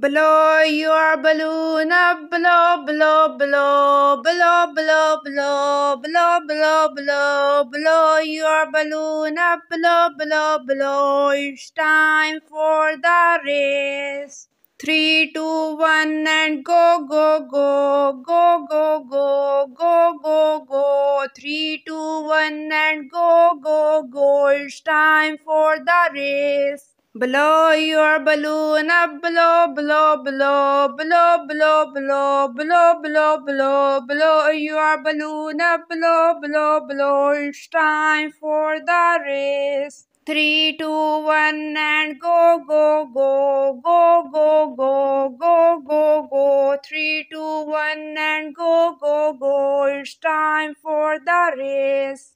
Blow your balloon up, blow, blow, blow, blow, blow, blow, blow, blow, blow, blow your balloon up, blow, blow, blow. It's time for the race. Three, two, one, and go, go, go, go, go, go, go, go, go. Three, two, one, and go, go, go. It's time for the race. Blow your balloon up, blow, blow, blow, blow, blow, blow, blow, blow, blow, blow your balloon up, blow, blow, blow. It's time for the race. Three, two, one, and go, go, go, go, go, go, go, go, go. Three, two, one, and go, go, go. It's time for the race.